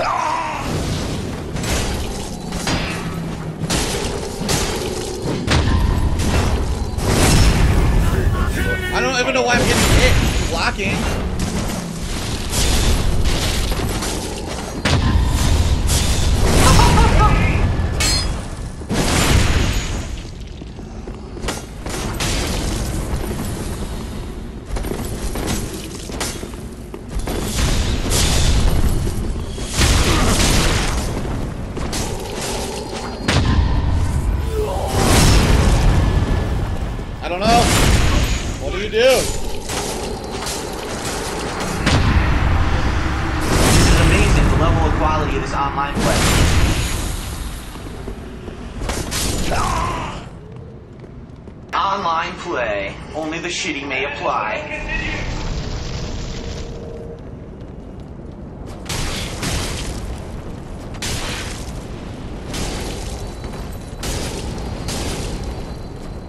I don't even know why I'm getting hit. Blocking. I don't know. What do you do? This is amazing, the level of quality of this online play. Online play. Only the shitty may apply.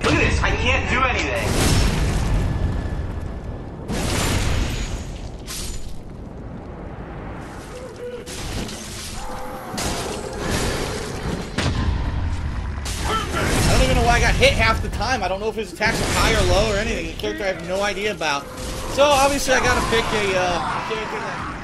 Look at this, I can't do anything. I don't even know why I got hit half the time. I don't know if his attacks are high or low or anything. A character I have no idea about. So obviously I gotta pick a uh, character that